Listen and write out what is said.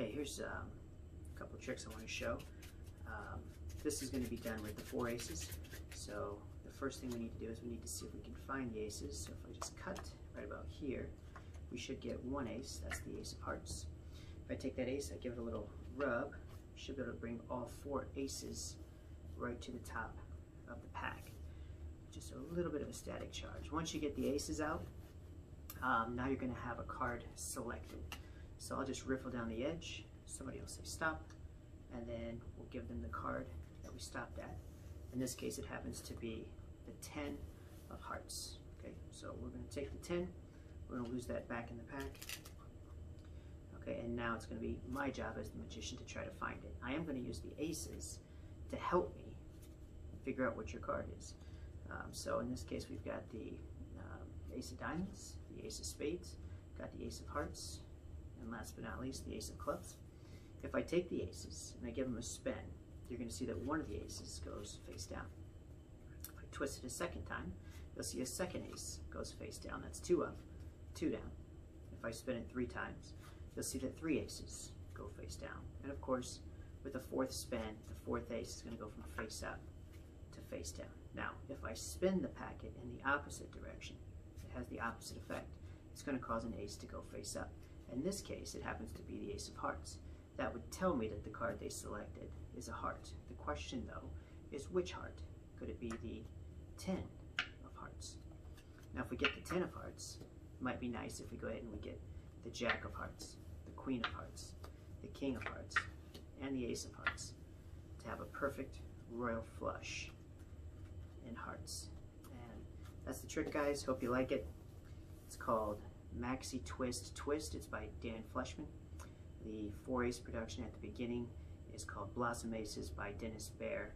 Okay, here's um, a couple tricks I want to show. Um, this is going to be done with the four aces. So the first thing we need to do is we need to see if we can find the aces. So if I just cut right about here, we should get one ace. That's the ace of hearts. If I take that ace, I give it a little rub, should be able to bring all four aces right to the top of the pack. Just a little bit of a static charge. Once you get the aces out, um, now you're going to have a card selected. So I'll just riffle down the edge, somebody will say stop, and then we'll give them the card that we stopped at. In this case, it happens to be the 10 of hearts. Okay, so we're going to take the 10, we're going to lose that back in the pack. Okay, and now it's going to be my job as the magician to try to find it. I am going to use the aces to help me figure out what your card is. Um, so in this case, we've got the um, ace of diamonds, the ace of spades, got the ace of hearts, and last but not least, the ace of clubs. If I take the aces and I give them a spin, you're going to see that one of the aces goes face down. If I twist it a second time, you'll see a second ace goes face down. That's two up, two down. If I spin it three times, you'll see that three aces go face down. And of course, with the fourth spin, the fourth ace is going to go from face up to face down. Now, if I spin the packet in the opposite direction, it has the opposite effect. It's going to cause an ace to go face up. In this case, it happens to be the ace of hearts. That would tell me that the card they selected is a heart. The question, though, is which heart? Could it be the 10 of hearts? Now, if we get the 10 of hearts, it might be nice if we go ahead and we get the jack of hearts, the queen of hearts, the king of hearts, and the ace of hearts to have a perfect royal flush in hearts. And that's the trick, guys. Hope you like it. It's called Maxi Twist Twist. It's by Dan Fleshman. The four ace production at the beginning is called Blossom Aces by Denis Behr.